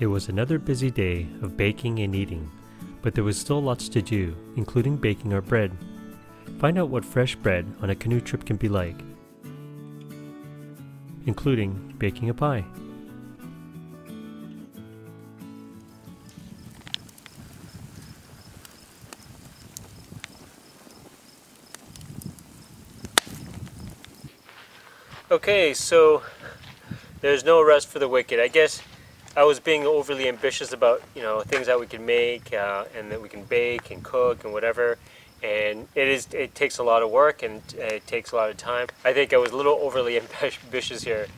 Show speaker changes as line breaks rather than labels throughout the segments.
It was another busy day of baking and eating, but there was still lots to do, including baking our bread. Find out what fresh bread on a canoe trip can be like, including baking a pie. Okay, so there's no rest for the wicked. I guess I was being overly ambitious about you know things that we can make uh, and that we can bake and cook and whatever. And it is it takes a lot of work and it takes a lot of time. I think I was a little overly ambitious here.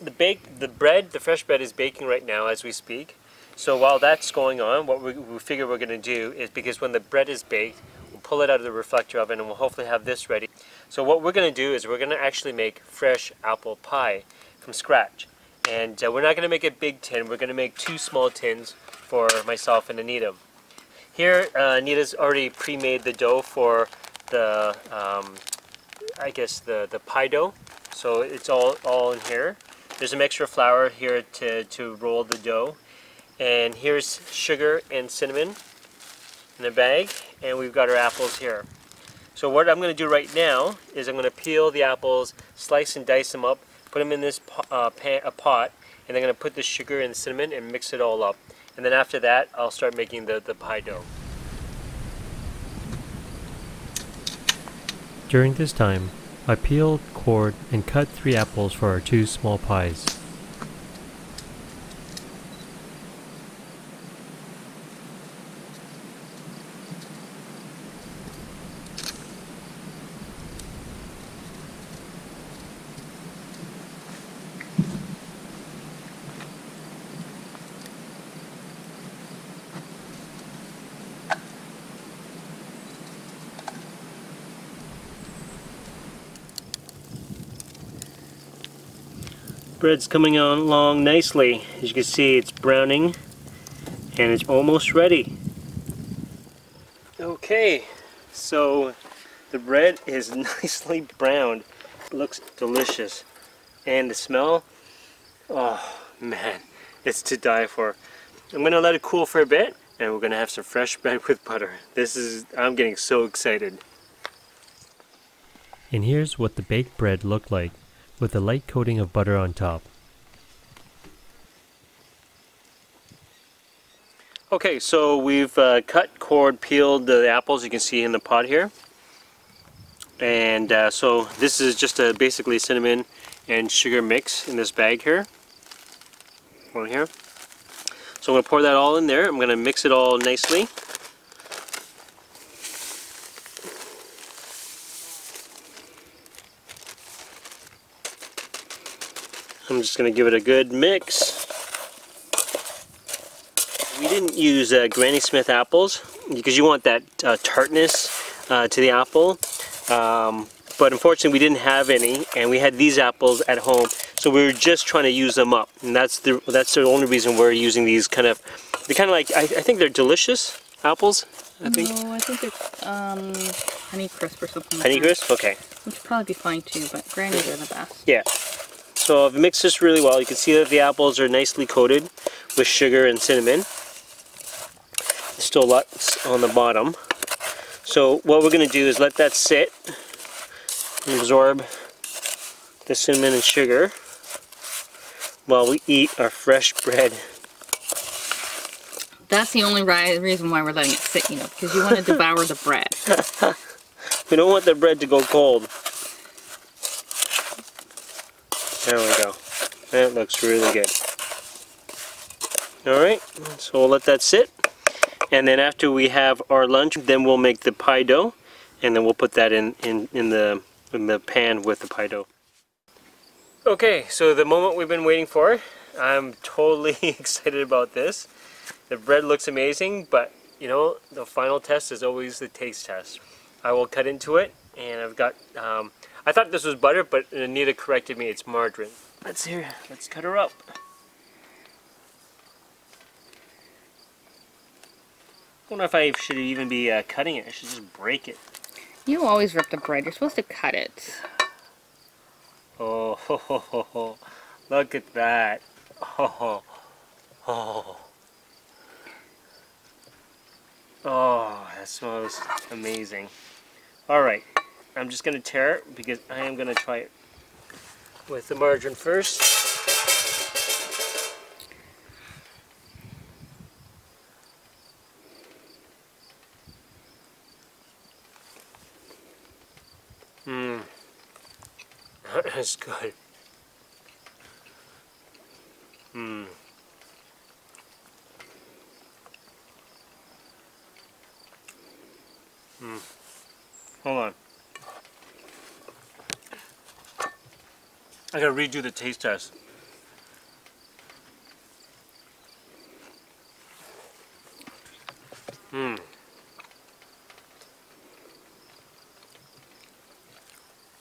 The bake the bread, the fresh bread is baking right now as we speak. So while that's going on, what we, we figure we're going to do is because when the bread is baked, we'll pull it out of the reflector oven and we'll hopefully have this ready. So what we're going to do is we're going to actually make fresh apple pie from scratch. And uh, we're not going to make a big tin, we're going to make two small tins for myself and Anita. Here, uh, Anita's already pre-made the dough for the, um, I guess, the, the pie dough. So it's all, all in here. There's some extra flour here to, to roll the dough. And here's sugar and cinnamon in a bag. And we've got our apples here. So what I'm going to do right now is I'm going to peel the apples, slice and dice them up, put them in this uh, pan, a pot, and I'm going to put the sugar and cinnamon and mix it all up. And then after that, I'll start making the, the pie dough. During this time, I peeled, cored, and cut three apples for our two small pies. Bread's coming on along nicely. As you can see, it's browning and it's almost ready. Okay, so the bread is nicely browned. It looks delicious. And the smell, oh man, it's to die for. I'm gonna let it cool for a bit and we're gonna have some fresh bread with butter. This is, I'm getting so excited. And here's what the baked bread looked like with a light coating of butter on top. Okay, so we've uh, cut, cored, peeled the apples you can see in the pot here. And uh, so this is just a basically cinnamon and sugar mix in this bag here. One here. So I'm going to pour that all in there. I'm going to mix it all nicely. I'm just going to give it a good mix. We didn't use uh, Granny Smith apples because you want that uh, tartness uh, to the apple. Um, but unfortunately we didn't have any and we had these apples at home so we were just trying to use them up and that's the that's the only reason we're using these kind of they're kind of like I, I think they're delicious apples
I think. No I think it's um, honey crisp or something.
Honey like crisp okay.
Which would probably be fine too but grannies are the best.
Yeah so I've mixed this really well. You can see that the apples are nicely coated with sugar and cinnamon. There's still lots on the bottom. So what we're going to do is let that sit and absorb the cinnamon and sugar while we eat our fresh bread.
That's the only reason why we're letting it sit, you know, because you want to devour the bread.
we don't want the bread to go cold. There we go. That looks really good. Alright, so we'll let that sit. And then after we have our lunch, then we'll make the pie dough. And then we'll put that in, in, in, the, in the pan with the pie dough. Okay, so the moment we've been waiting for. I'm totally excited about this. The bread looks amazing, but you know, the final test is always the taste test. I will cut into it, and I've got um, I thought this was butter, but Anita corrected me. It's margarine. Let's hear. Let's cut her up. I wonder if I should even be uh, cutting it. I should just break it.
You always rip the bread. You're supposed to cut it.
Oh, ho, ho, ho, look at that. Oh, oh. Oh, that smells amazing. All right, I'm just gonna tear it because I am gonna try it with the margarine first. Mmm, that's good. Mmm. Mm. Hold on. I gotta redo the taste test. Hmm.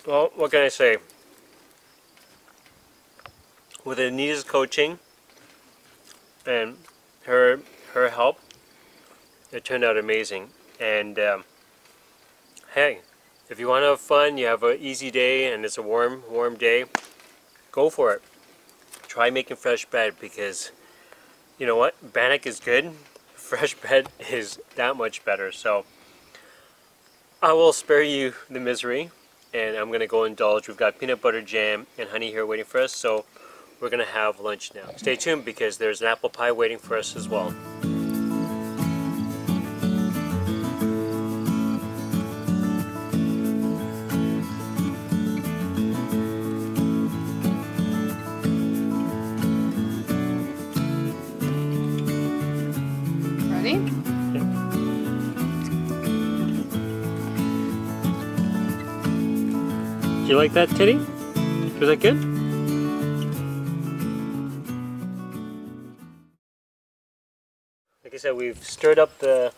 Well, what can I say? With Anita's coaching and her her help, it turned out amazing. And um, hey, if you want to have fun, you have an easy day and it's a warm, warm day, go for it. Try making fresh bread because you know what? Bannock is good. Fresh bread is that much better. So I will spare you the misery and I'm going to go indulge. We've got peanut butter jam and honey here waiting for us. So we're going to have lunch now. Stay tuned because there's an apple pie waiting for us as well. Like that, Teddy? Was that good? Like I said, we've stirred up the,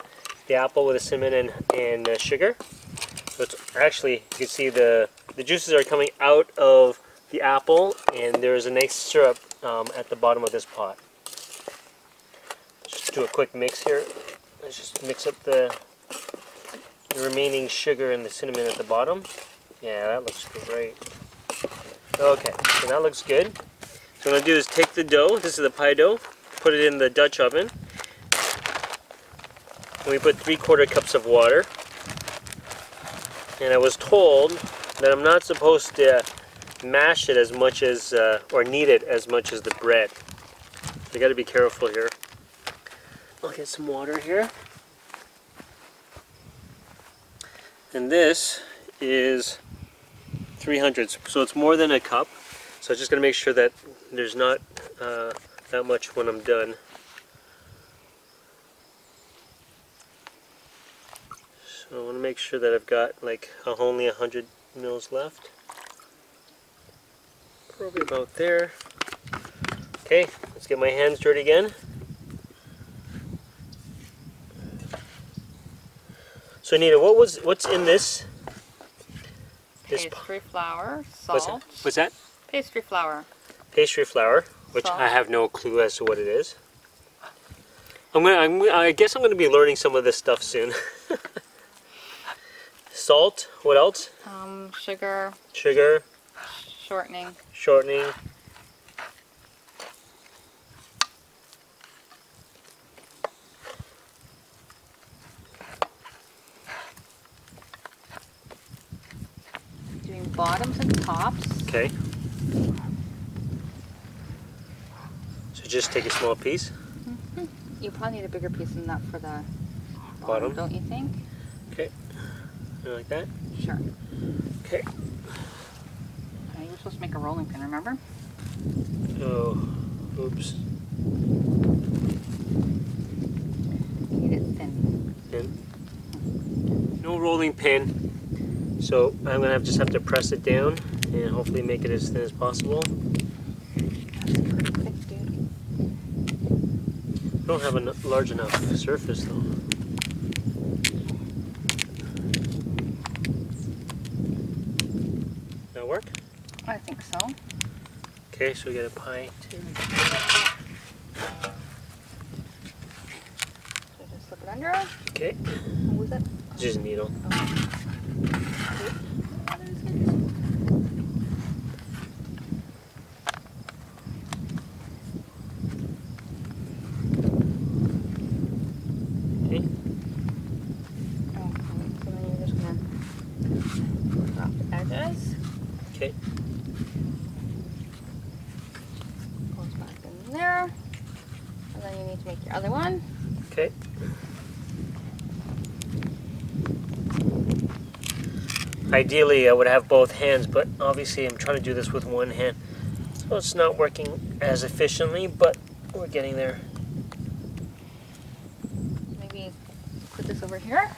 the apple with the cinnamon and, and uh, sugar. So it's actually, you can see the, the juices are coming out of the apple and there's a nice syrup um, at the bottom of this pot. Just do a quick mix here. Let's just mix up the, the remaining sugar and the cinnamon at the bottom. Yeah, that looks great. Okay, so that looks good. So what I'm going to do is take the dough, this is the pie dough, put it in the Dutch oven. And we put three quarter cups of water. And I was told that I'm not supposed to mash it as much as, uh, or knead it as much as the bread. So you got to be careful here. I'll get some water here. And this is 300, so it's more than a cup. So I'm just going to make sure that there's not uh, that much when I'm done. So I want to make sure that I've got like only 100 mils left. Probably about there. Okay, let's get my hands dirty again. So Anita, what was what's in this?
Pastry flour,
What's
salt.
that? What's that?
Pastry flour.
Pastry flour, which
Salt.
I have no clue as to what it is. I'm gonna. I'm, I guess I'm gonna be learning some of this stuff soon. Salt. What else?
Um, sugar,
Sugar,
shortening.
shortening.
Doing bottoms and tops.
Okay. So just take a small piece.
You probably need a bigger piece than that for the
Bottom?
bottom, don't you think?
You like that?
Sure.
Okay.
Uh, you were supposed to make a rolling pin, remember?
Oh, oops.
Need it thin.
Pin. No rolling pin. So I'm gonna have, just have to press it down and hopefully make it as thin as possible.
That's pretty quick, dude.
I don't have a large enough surface though. That work?
I think so.
Okay, so we got a pie tin.
So just slip it under.
Okay,
What was it?
just a needle. Okay. Ideally, I would have both hands, but obviously I'm trying to do this with one hand. So it's not working as efficiently, but we're getting there.
Maybe put this over here.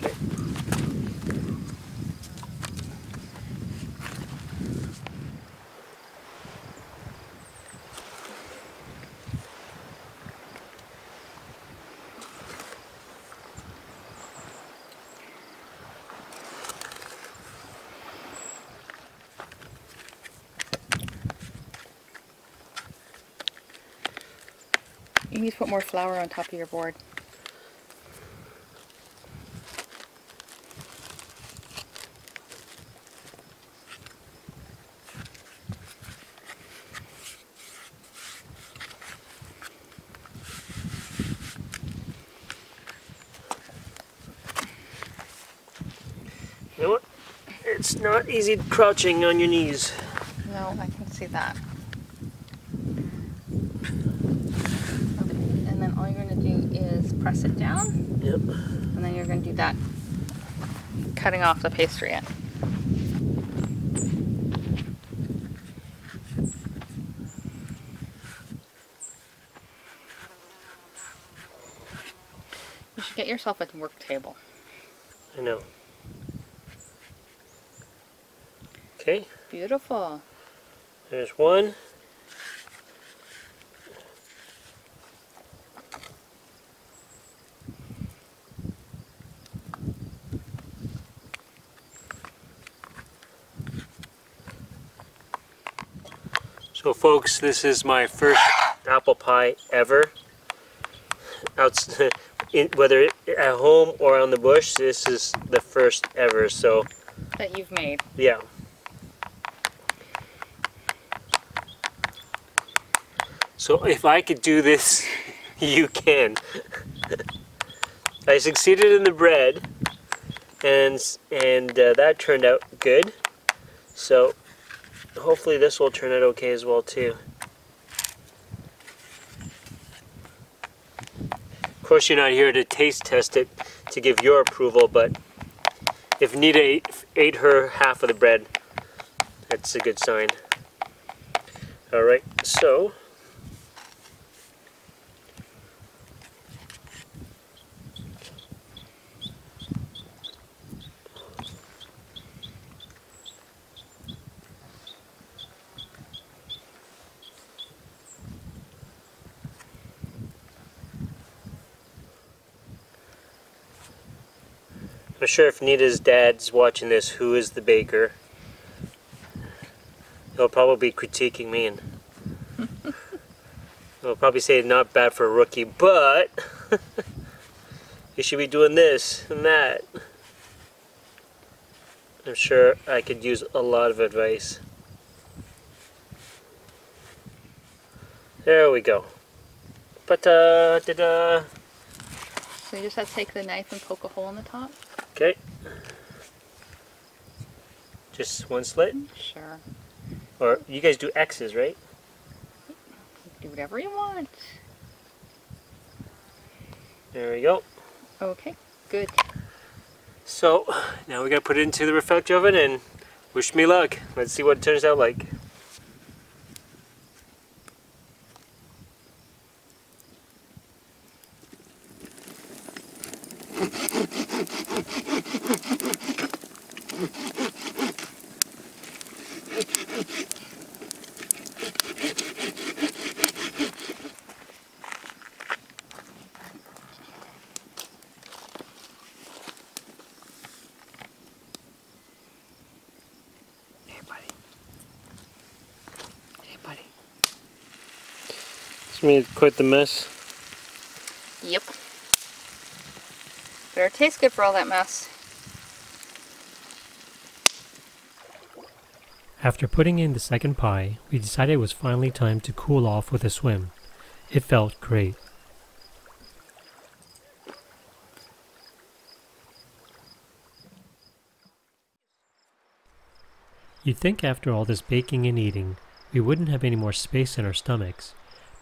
You put more flour on top of your board.
You know what? It's not easy crouching on your knees.
No, I can see that. Okay, and then all you're going to do is press it down,
Yep.
and then you're going to do that, cutting off the pastry end. You should get yourself a work table.
I know. Okay,
Beautiful.
there's one. So folks, this is my first apple pie ever. Outs in, whether at home or on the bush, this is the first ever. So
That you've made.
yeah. So if I could do this, you can. I succeeded in the bread, and and uh, that turned out good. So hopefully this will turn out okay as well too. Of course, you're not here to taste test it to give your approval, but if Nita ate, ate her half of the bread, that's a good sign. All right, so sure if Nita's dad's watching this, who is the baker, he'll probably be critiquing me and he'll probably say not bad for a rookie, but you should be doing this and that. I'm sure I could use a lot of advice. There we go. Ba-da, da-da.
So you just have to take the knife and poke a hole in the top?
Okay. Just one slit?
Sure.
Or you guys do X's, right?
Do whatever you want.
There we go.
Okay, good.
So now we gotta put it into the reflector oven and wish me luck. Let's see what it turns out like. Quite the mess.
Yep. Better taste good for all that mess.
After putting in the second pie, we decided it was finally time to cool off with a swim. It felt great. You'd think after all this baking and eating, we wouldn't have any more space in our stomachs,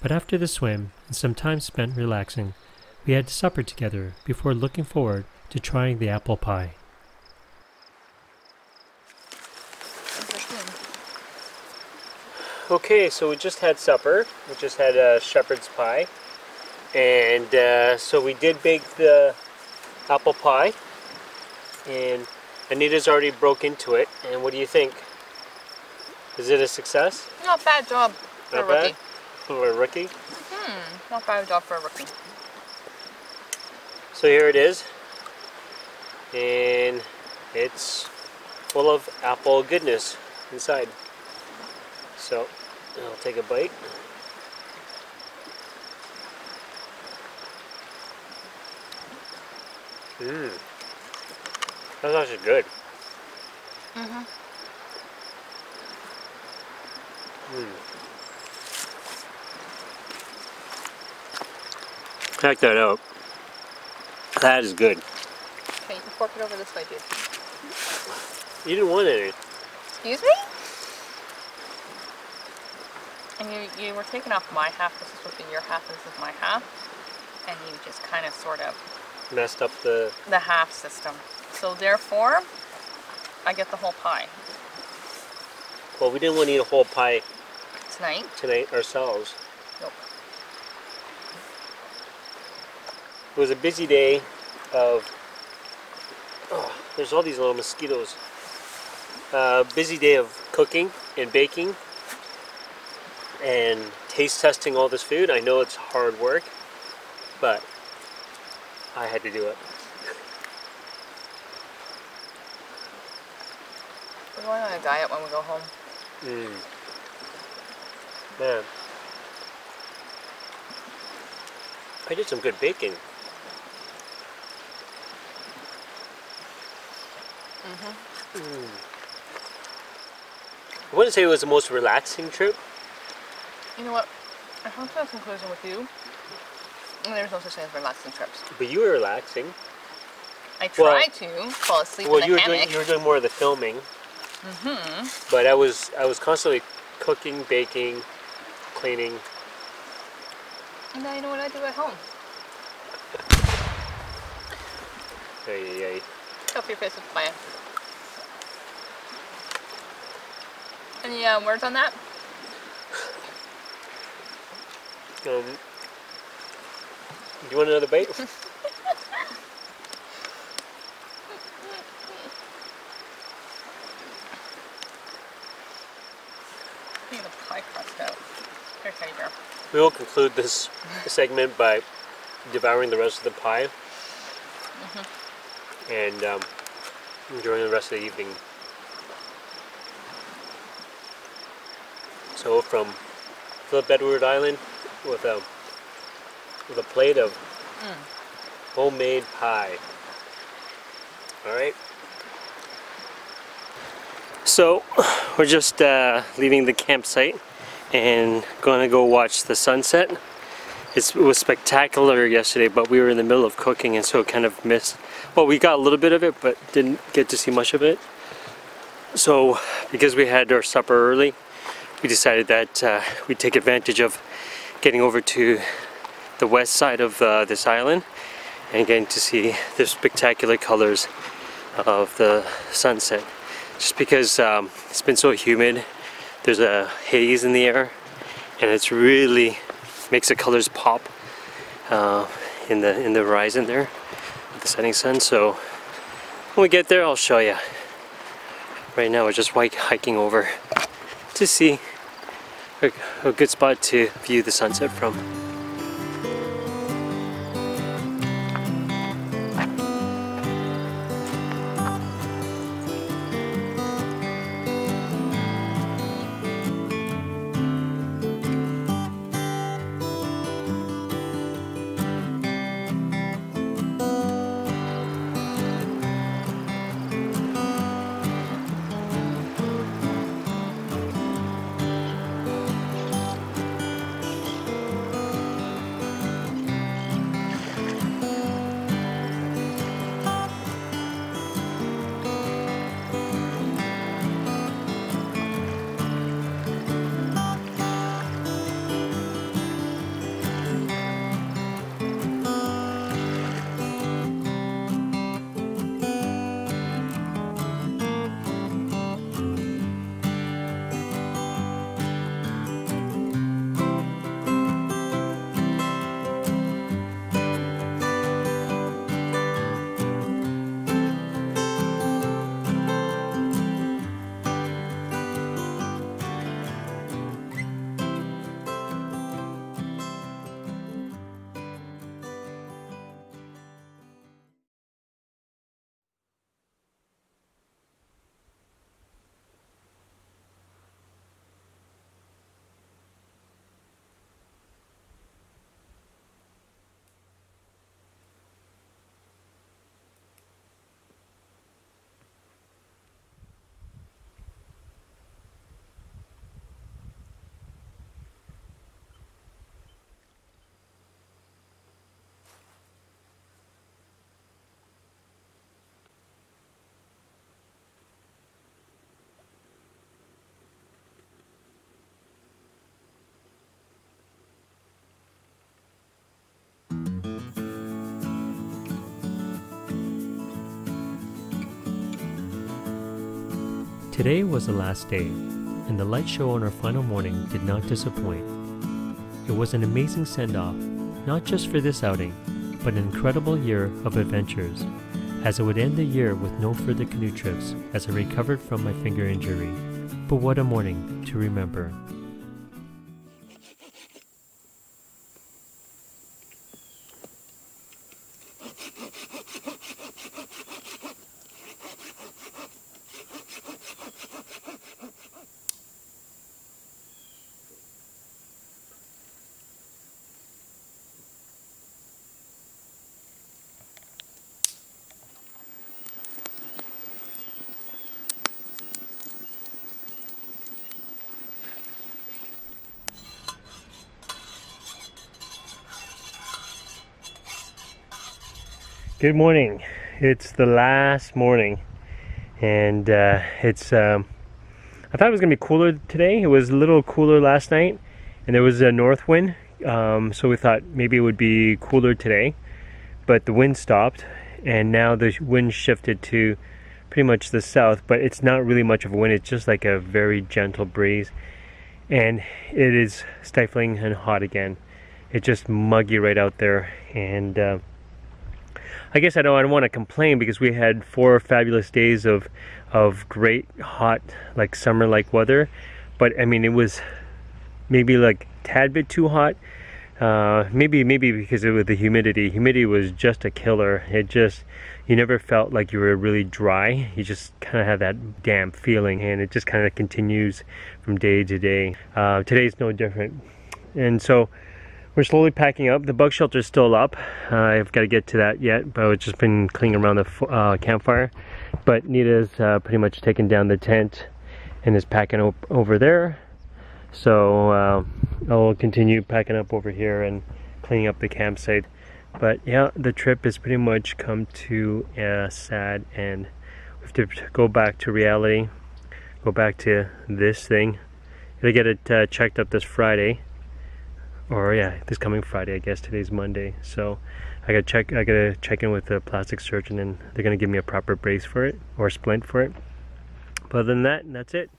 but after the swim and some time spent relaxing, we had supper together before looking forward to trying the apple pie.
Okay, so we just had supper. We just had a shepherd's pie. And uh, so we did bake the apple pie. And Anita's already broke into it. And what do you think? Is it a success?
Not bad job
Not
a rookie.
bad? For a rookie?
Hmm, not bad job for a rookie.
So here it is. And it's full of apple goodness inside. So I'll take a bite. Mmm. That's actually good.
Mm-hmm.
Mm. Check that out. That is good.
Okay, you can fork it over this way, dude.
You didn't want any.
Excuse me? And you, you were taking off my half, this is supposed to be your half, this is my half. And you just kind of sort of,
Messed up the.
the half system. So therefore, I get the whole pie
Well, we didn't want to eat a whole pie
tonight.
tonight ourselves. It was a busy day of. Oh, there's all these little mosquitoes. Uh, busy day of cooking and baking and taste testing all this food. I know it's hard work, but I had to do it.
We're going on a diet when we go home.
Mm. Man. I did some good baking.
Mm-hmm.
Mm. I wouldn't say it was the most relaxing trip.
You know what? I come to a conclusion with you. There's no such thing as relaxing trips.
But you were relaxing.
I
Well-
try to fall asleep
well,
in
you were doing you were doing more of the filming,
mm-hmm.
but I was I was constantly cooking, baking, cleaning.
And now you know what I do at home.
Ay, ay, ay.
Cover your face with fire. Any uh, words on that?
Um, do you want another bite?
Need the pie crust out. Here, teddy bear.
we will conclude this segment by devouring the rest of the pie and um, enjoying the rest of the evening. So from Philip Edward Island with a with a plate of homemade pie. All right. So we're just uh, leaving the campsite and going to go watch the sunset. It's, it was spectacular yesterday, but we were in the middle of cooking and so kind of missed. Well, we got a little bit of it, but didn't get to see much of it. So, because we had our supper early, we decided that uh, we'd take advantage of getting over to the west side of uh, this island and getting to see the spectacular colors of the sunset. Just because um, it's been so humid, there's a haze in the air, and it's really makes the colors pop uh, in the in the horizon there, with the setting sun. So when we get there, I'll show you. Right now, we're just hiking over to see a, good spot to view the sunset from.
Today was the last day, and the light show on our final morning did not disappoint. It was an amazing send off, not just for this outing, but an incredible year of adventures, as it would end the year with no further canoe trips as I recovered from my finger injury. But what a morning to remember.
Good morning. It's the last morning, and uh, it's. Um, I thought it was gonna be cooler today. It was a little cooler last night, and there was a north wind, um, so we thought maybe it would be cooler today. But the wind stopped, and now the wind shifted to pretty much the south. But it's not really much of a wind. It's just like a very gentle breeze, and it is stifling and hot again. It's just muggy right out there, and. Uh, I guess I don't, I don't want to complain because we had four fabulous days of of great hot like summer like weather. But I mean it was maybe like tad bit too hot. Uh, maybe maybe because of the humidity. Humidity was just a killer. It just you never felt like you were really dry. You just kind of had that damp feeling and it just kind of continues from day to day. Uh, today's no different. And so we're slowly packing up. The bug shelter is still up. Uh, I've got to get to that yet, but I've just been cleaning around the uh, campfire. But Nita's uh, pretty much taken down the tent and is packing up over there. So uh, I'll continue packing up over here and cleaning up the campsite. But yeah, the trip has pretty much come to a sad end. We have to go back to reality, go back to this thing. Gotta get it uh, checked up this Friday or yeah, this coming Friday. I guess today's Monday, so I gotta check. I gotta check in with the plastic surgeon, and they're gonna give me a proper brace for it or splint for it. But other than that, that's it.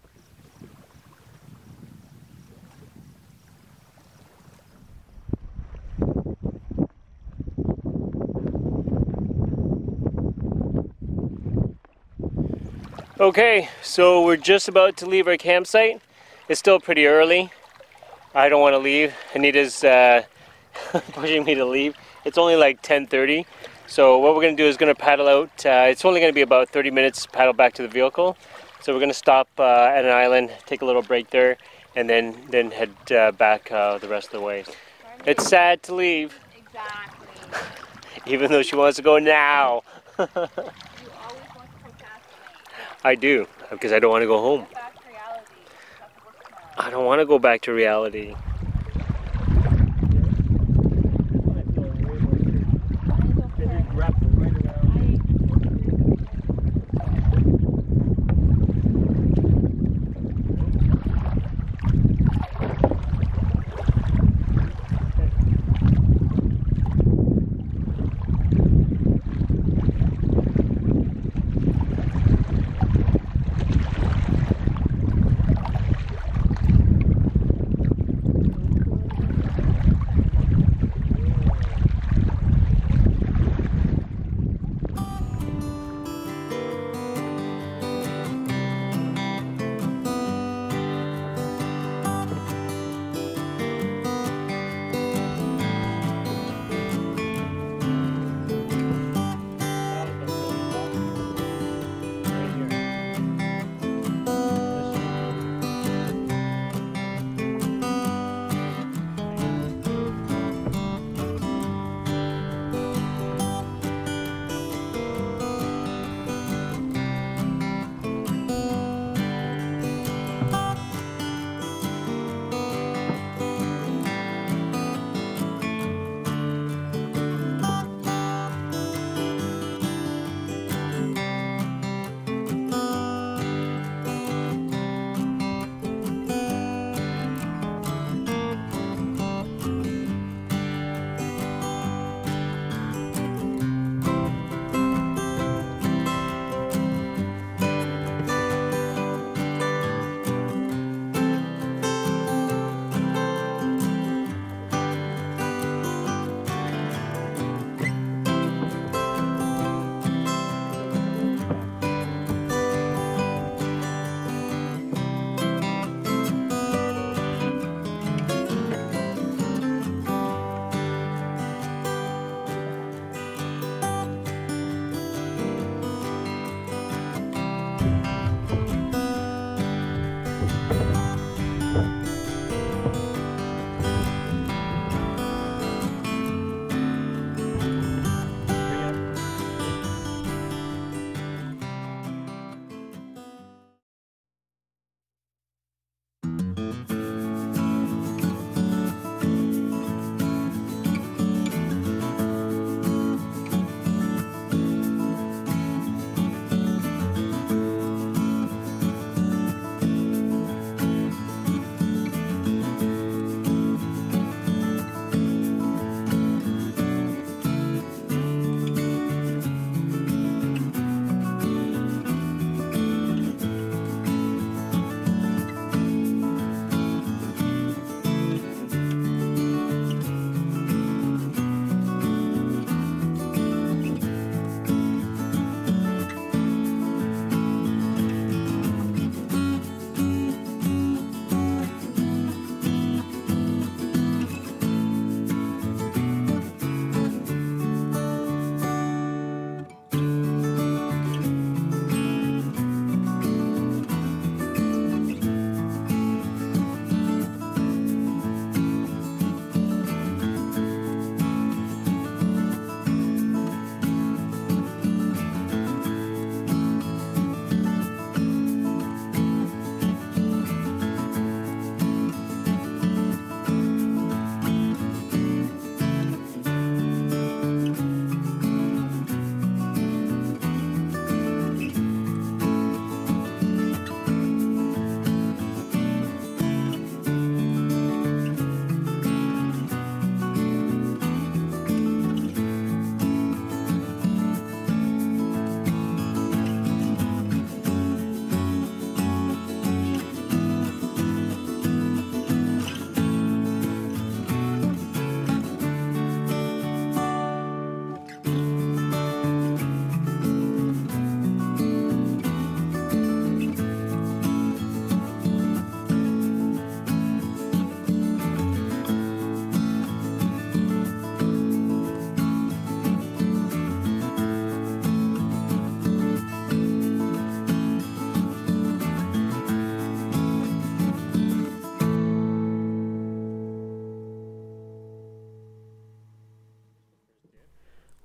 Okay, so we're just about to leave our campsite. It's still pretty early. I don't want to leave. Anita's uh, pushing me to leave. It's only like 10.30. So what we're going to do is going to paddle out. Uh, it's only going to be about 30 minutes paddle back to the vehicle. So we're going to stop uh, at an island, take a little break there, and then, then head uh, back uh, the rest of the way. It's sad to leave.
Exactly.
Even though she wants to go now.
you always want to procrastinate.
I do, because I don't want to go home.
Back to reality. You have to work tomorrow.
I don't want to go back to reality.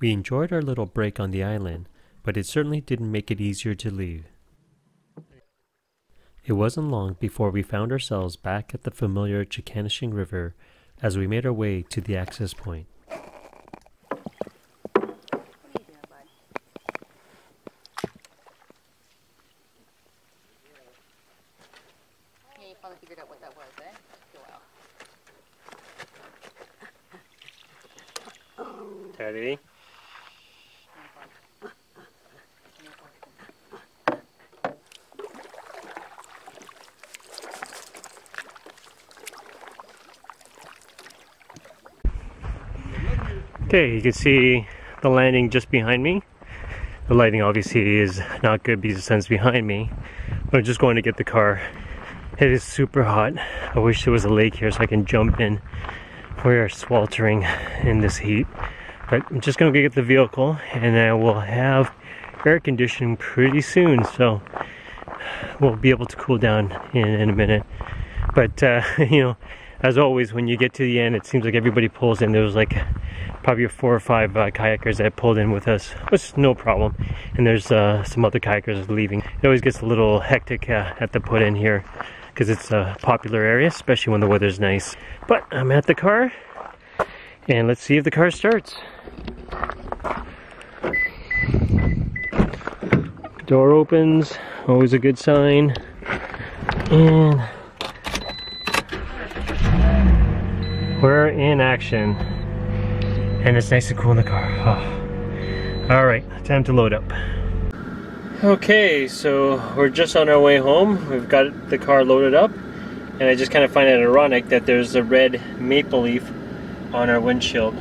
We enjoyed our little break on the island, but it certainly didn't make it easier to leave. It wasn't long before we found ourselves back at the familiar Chikanishing River as we made our way to the access point.
Yeah, you finally figured out what that was, eh? Took a while.
Teddy. Okay, you can see the landing just behind me. The lighting obviously is not good because the sun's behind me. But I'm just going to get the car. It is super hot. I wish there was a lake here so I can jump in. We are sweltering in this heat. But I'm just gonna get the vehicle and I will have air conditioning pretty soon. So we'll be able to cool down in, in a minute. But uh, you know, as always, when you get to the end, it seems like everybody pulls in. There was like probably four or five uh, kayakers that pulled in with us, which is no problem. And there's uh, some other kayakers leaving. It always gets a little hectic uh, at the put in here because it's a popular area, especially when the weather's nice. But I'm at the car, and let's see if the car starts. Door opens, always a good sign. And we're in action. And it's nice and cool in the car. Oh. All right, time to load up. Okay, so we're just on our way home. We've got the car loaded up. And I just kind of find it ironic that there's a red maple leaf on our windshield.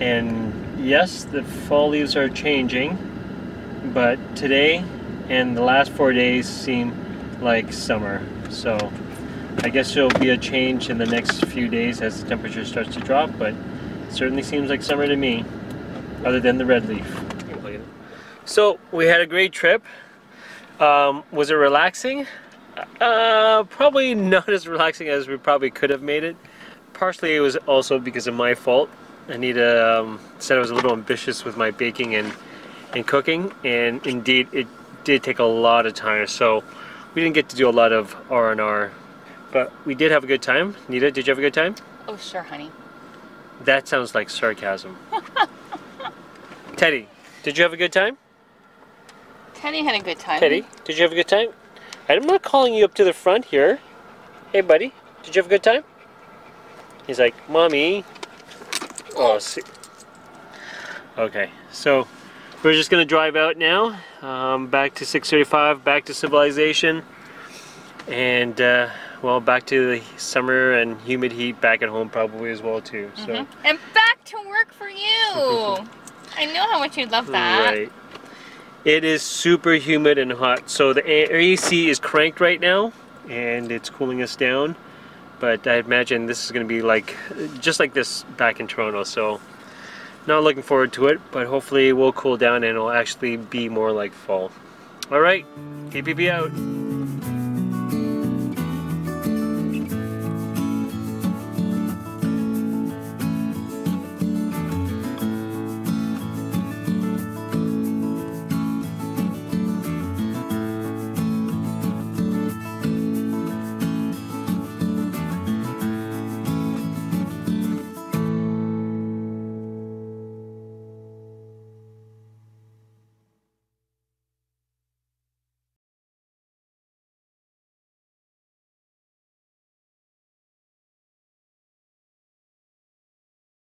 And yes, the fall leaves are changing, but today and the last four days seem like summer. So I guess there'll be a change in the next few days as the temperature starts to drop, but it certainly seems like summer to me, other than the red leaf. So we had a great trip. Um, was it relaxing? Uh, probably not as relaxing as we probably could have made it. Partially it was also because of my fault. Anita um, said I was a little ambitious with my baking and, and cooking, and indeed it did take a lot of time. So we didn't get to do a lot of R&R, but we did have a good time. Nita, did you have a good time?
Oh, sure, honey.
That sounds like sarcasm. Teddy, did you have a good time?
Teddy had a good time.
Teddy, did you have a good time? I'm not calling you up to the front here. Hey, buddy, did you have a good time? He's like, Mommy. Oh, see. Okay, so we're just gonna drive out now, um, back to 635, back to civilization, and uh, well, back to the summer and humid heat back at home probably as well too. So.
Mhm. And back to work for you. I know how much you'd love that.
Right. It is super humid and hot. So the AC is cranked right now and it's cooling us down. But I imagine this is going to be like just like this back in Toronto. So not looking forward to it, but hopefully we'll cool down and it'll actually be more like fall. All right, KPP out.